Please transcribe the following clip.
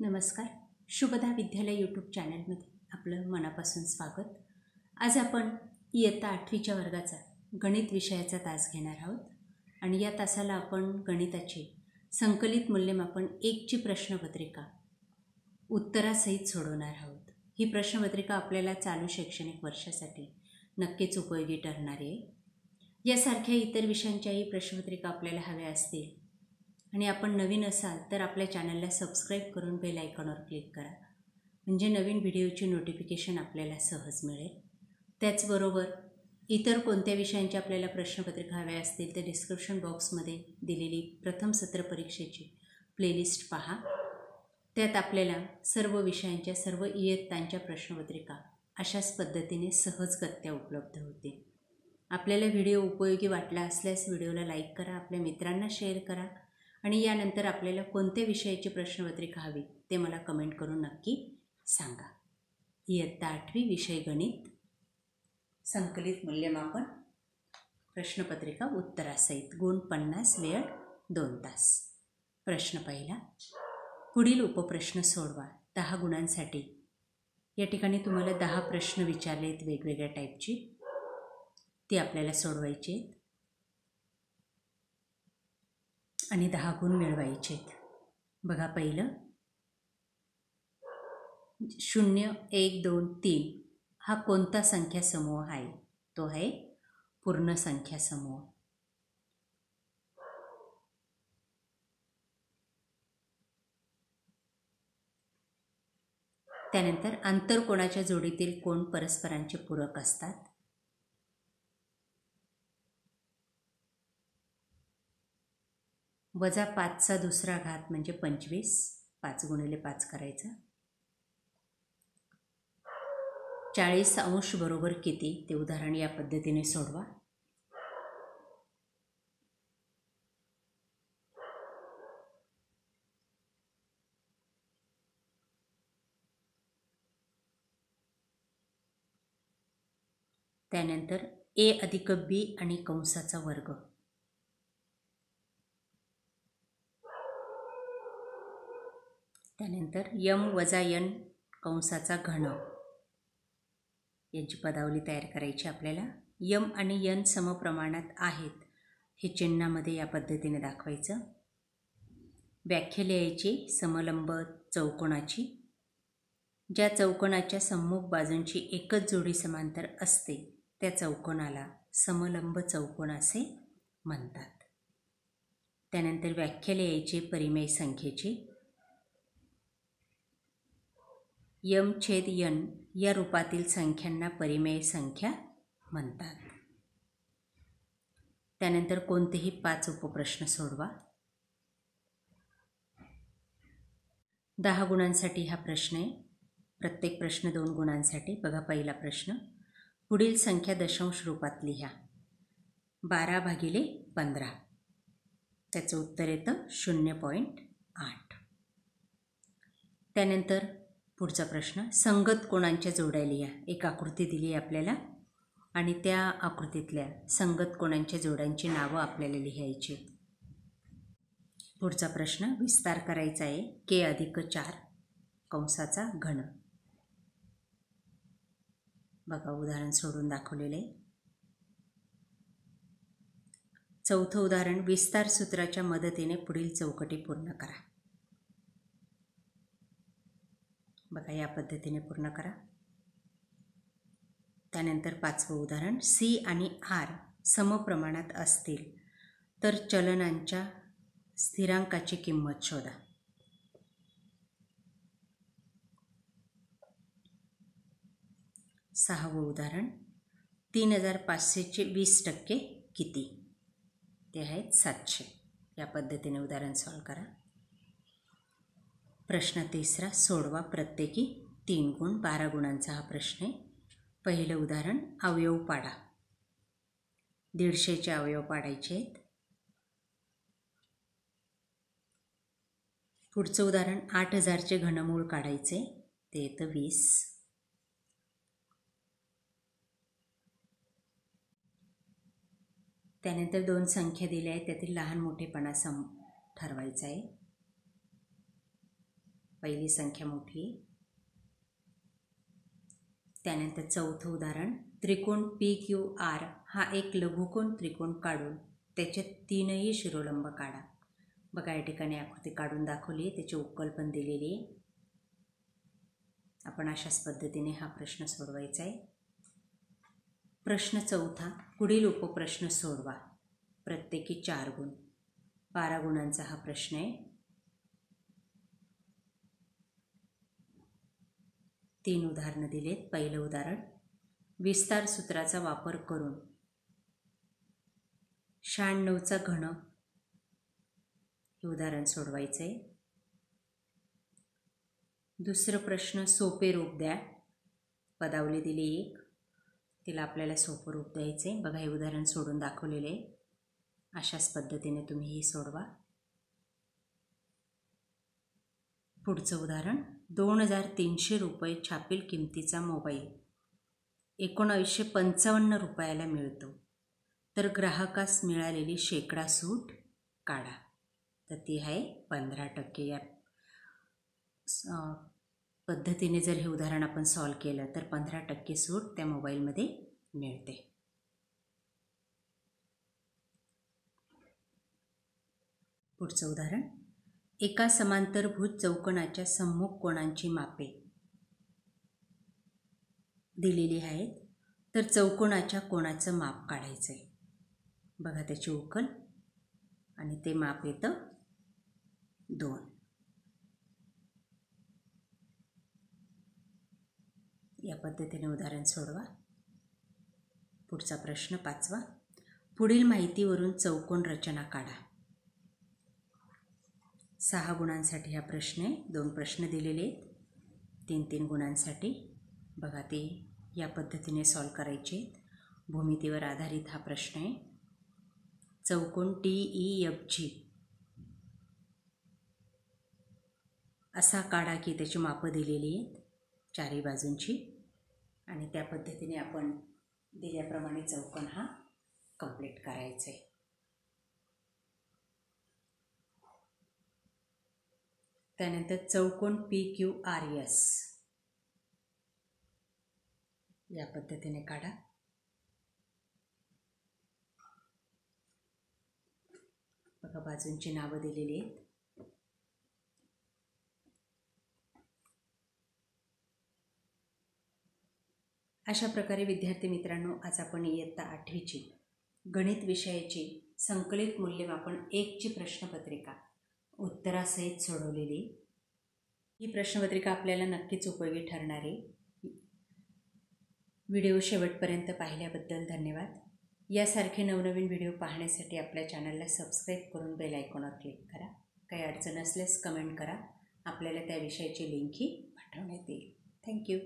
नमस्कार. शुभदा विद्यालय यूट्यूब चॅनलमध्ये आपलं मनापासून स्वागत. आज आपण इयत्ता आठवीच्या वर्गाचा गणित विषयाचा तास घेणार आहोत. आणि या तासाला आपण गणिताची संकलित मूल्यमापन एकची प्रश्नपत्रिका उत्तरासहित सोडवणार आहोत. ही प्रश्नपत्रिका आपल्याला चालू शैक्षणिक वर्षासाठी नक्कीच उपयोगी ठरणार आहे. यासारख्या इतर विषयांच्याही प्रश्नपत्रिका आपल्याला हव्या असतील आणि आपण नवीन असाल तर आपल्या चॅनलला सबस्क्राईब करून बेल आयकॉनवर क्लिक करा. म्हणजे नवीन व्हिडिओची नोटिफिकेशन आपल्याला सहज मिळेल. त्याचबरोबर इतर कोणत्या विषयांच्या आपल्याला प्रश्नपत्रिका हव्या असतील तर डिस्क्रिप्शन बॉक्समध्ये दिलेली प्रथम सत्र परीक्षेची प्लेलिस्ट पहा. त्यात आपल्याला सर्व विषयांच्या सर्व इयत्तांच्या प्रश्नपत्रिका अशाच पद्धतीने सहजगत्या उपलब्ध होतील. आपल्याला व्हिडिओ उपयोगी वाटला असल्यास व्हिडिओला लाईक करा आपल्या मित्रांना शेअर करा. आणि यानंतर आपल्याला कोणत्या विषयाची प्रश्नपत्रिका हवी ते मला कमेंट करून नक्की सांगा. इयत्ता आठवी विषय गणित. संकलित मूल्यमापन. प्रश्नपत्रिका उत्तरासहित. गुण पन्नास वेळ दोन तास. प्रश्न पहिला. पुढील उपप्रश्न सोडवा. दहा गुणांसाठी. या ठिकाणी तुम्हाला दहा प्रश्न विचारले आहेत वेगवेगळ्या टाईपची ती आपल्याला सोडवायची आहेत. आणि दहा गुण मिळवायचेत. बघा पहिलं. शून्य एक दोन तीन. हा कोणता संख्या समूह आहे? तो आहे पूर्ण संख्या समूह त्यानंतर आंतरकोणाच्या जोडीतील कोण परस्परांचे पूरक असतात? वजा पाचचा दुसरा घात म्हणजे पंचवीस. पाच गुणिले पाच करायचं. चाळीस अंश बरोबर किती? ते उदाहरण या पद्धतीने सोडवा. त्यानंतर ए अधिक बी आणि कंसाचा वर्ग. त्यानंतर यम वजा यन कंसाचा घन यांची पदावली तयार करायची आपल्याला. यम आणि यन समप्रमाणात आहेत हे चिन्हामध्ये या पद्धतीने दाखवायचं. व्याख्या लिहायची समलंब चौकोनाची ज्या चौकोनाच्या सम्मुख बाजूंची एकच जोडी समांतर असते त्या चौकोनाला समलंब चौकोन असे म्हणतात. त्यानंतर व्याख्या लिहायची परिमेय संख्येची. यम छेद यन या रूपातील संख्यांना परिमेय संख्या म्हणतात. त्यानंतर कोणतेही पाच उपप्रश्न सोडवा. दहा गुणांसाठी हा प्रश्न आहे. प्रत्येक प्रश्न दोन गुणांसाठी. बघा पहिला प्रश्न. पुढील संख्या दशांश रूपात लिहा. बारा भागिले पंधरा. त्याचं उत्तर येतं शून्य पॉईंट आठ. त्यानंतर पुढचा प्रश्न. संगत कोणांच्या जोड्या लिहा एक आकृती दिली आहे आपल्याला. आणि त्या आकृतीतल्या संगत कोणांच्या जोड्यांची नावं आपल्याला लिहायची पुढचा प्रश्न. विस्तार करायचा आहे के अधिक चार. कंसाचा घन. बघा उदाहरण सोडून दाखवलेलं आहे चौथं उदाहरण. विस्तार सूत्राच्या मदतीने पुढील चौकटी पूर्ण करा. बघा या पद्धतीने पूर्ण करा. त्यानंतर पाचवं उदाहरण सी आणि आर समप्रमाणात असतील तर चलनांच्या स्थिरांकाची किंमत शोधा. सहावं उदाहरण तीन हजार पाचशेचे वीस टक्के किती? ते आहेत सातशे. या पद्धतीने उदाहरण सॉल्व करा. प्रश्न तिसरा सोडवा प्रत्येकी तीन गुण बारा गुणांचा हा प्रश्न आहे. पहिलं उदाहरण अवयव पाडा. दीडशेचे अवयव पाडायचे आहेत. पुढचं उदाहरण आठ हजारचे घनमूळ काढायचे ते येतं वीस. त्यानंतर दोन संख्या दिल्या आहेत त्यातील लहान मोठेपणा सम ठरवायचा आहे. पहिली संख्या मोठी. आहे त्यानंतर चौथं उदाहरण त्रिकोण पी क्यू आर. हा एक लघुकोण त्रिकोण काढून त्याचे तीनही शिरोलंब काढा. बघा या ठिकाणी आकृती काढून दाखवली आहे. त्याची उकल पण दिलेली आहे. आपण अशाच पद्धतीने हा प्रश्न सोडवायचा आहे. प्रश्न चौथा पुढील उपप्रश्न सोडवा. प्रत्येकी चार गुण. बारा गुणांचा हा प्रश्न आहे. तीन उदाहरणं दिलेत. पहिलं उदाहरण विस्तार सूत्राचा वापर करून. शहाण्णवचा घन. हे उदाहरण सोडवायचं आहे दुसरं प्रश्न सोपे रूप द्या. पदावली दिली एक. तिला आपल्याला सोपं रूप द्यायचं आहे बघा हे उदाहरण सोडून दाखवलेले आहे. अशाच पद्धतीने तुम्ही हे सोडवा. पुढचं उदाहरण दोन हजार तीनशे रुपये छापील किमतीचा मोबाईल. एकोणावीसशे पंचावन्न रुपयाला मिळतो. तर ग्राहकास मिळालेली शेकडा सूट काढा. तर ती आहे पंधरा टक्के या पद्धतीने जर हे उदाहरण आपण सॉल्व केलं तर पंधरा टक्के सूट त्या मोबाईलमध्ये मिळते. पुढचं उदाहरण. एका समांतरभूत चौकोनाच्या सम्मुख कोणांची मापे दिलेली आहेत तर चौकोनाच्या कोणाचं माप काढायचं आहे बघा त्याची उकल. आणि ते माप येतं दोन. या पद्धतीने उदाहरण सोडवा. पुढचा प्रश्न पाचवा. पुढील माहितीवरून चौकोन रचना काढा. सहा गुणांसाठी हा प्रश्न आहे. दोन प्रश्न दिलेले आहेत. तीन तीन गुणांसाठी. बघा ते या पद्धतीने सॉल्व करायचे भूमितीवर आधारित हा प्रश्न आहे. चौकोन टी ई एफ जी असा काढा की त्याची मापं दिलेली आहेत. चारही बाजूंची. आणि त्या पद्धतीने आपण दिल्याप्रमाणे चौकोन हा कंप्लीट करायचा आहे. त्यानंतर चौकोन पी क्यू आर एस या पद्धतीने काढा. बघा बाजूंची नावं दिलेली आहेत. अशा प्रकारे विद्यार्थी मित्रांनो आज आपण इयत्ता आठवीची गणित विषयाची संकलित मूल्यमापन एकची प्रश्नपत्रिका उत्तरासहित सोडवलेली. ही प्रश्नपत्रिका आपल्याला नक्कीच उपयोगी ठरणार आहे. व्हिडिओ शेवटपर्यंत पाहिल्याबद्दल धन्यवाद. यासारखे नवनवीन व्हिडिओ पाहण्यासाठी आपल्या चॅनलला सबस्क्राईब करून बेल आयकॉनवर क्लिक करा. काही अडचण असल्यास कमेंट करा. आपल्याला त्या विषयाची लिंकही पाठवण्यात येईल. थँक्यू.